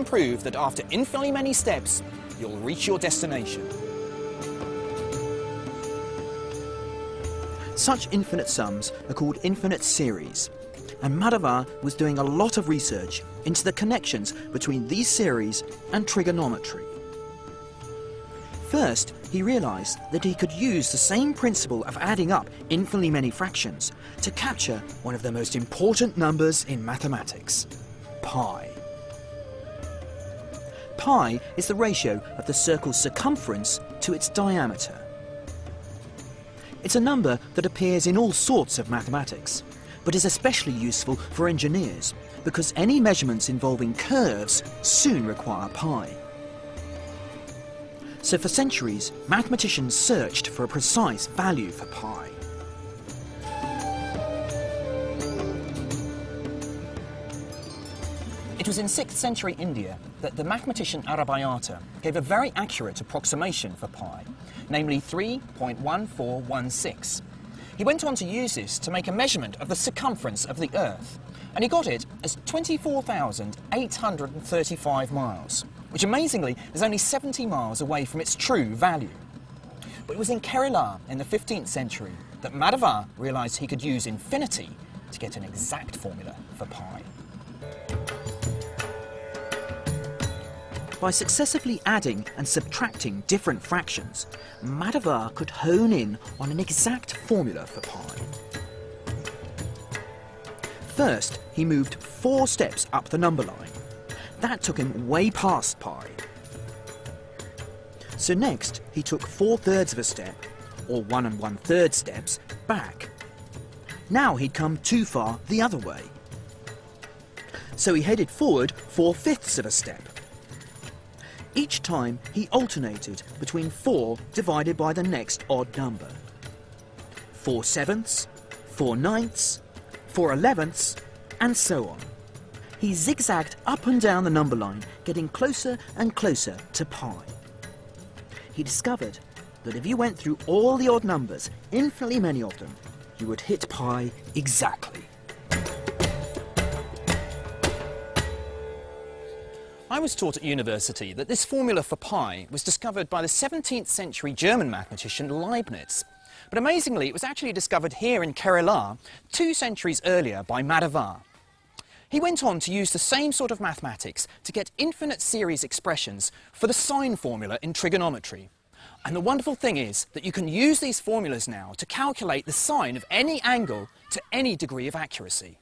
can prove that after infinitely many steps, you'll reach your destination. Such infinite sums are called infinite series, and Madhava was doing a lot of research into the connections between these series and trigonometry. First, he realised that he could use the same principle of adding up infinitely many fractions to capture one of the most important numbers in mathematics, pi. Pi is the ratio of the circle's circumference to its diameter. It's a number that appears in all sorts of mathematics, but is especially useful for engineers because any measurements involving curves soon require pi. So for centuries, mathematicians searched for a precise value for pi. It was in 6th century India that the mathematician Aryabhata gave a very accurate approximation for pi, namely 3.1416. He went on to use this to make a measurement of the circumference of the Earth, and he got it as 24,835 miles, which amazingly is only 70 miles away from its true value. But it was in Kerala in the 15th century that Madhava realised he could use infinity to get an exact formula for pi. By successively adding and subtracting different fractions, Madhava could hone in on an exact formula for pi. First, he moved four steps up the number line. That took him way past pi. So next, he took four thirds of a step, or one and one third steps, back. Now he'd come too far the other way. So he headed forward four fifths of a step. Each time he alternated between 4 divided by the next odd number. 4 sevenths, 4 ninths, 4 elevenths, and so on. He zigzagged up and down the number line, getting closer and closer to pi. He discovered that if you went through all the odd numbers, infinitely many of them, you would hit pi exactly. I was taught at university that this formula for pi was discovered by the 17th century German mathematician Leibniz. But amazingly, it was actually discovered here in Kerala two centuries earlier by Madhava. He went on to use the same sort of mathematics to get infinite series expressions for the sine formula in trigonometry. And the wonderful thing is that you can use these formulas now to calculate the sine of any angle to any degree of accuracy.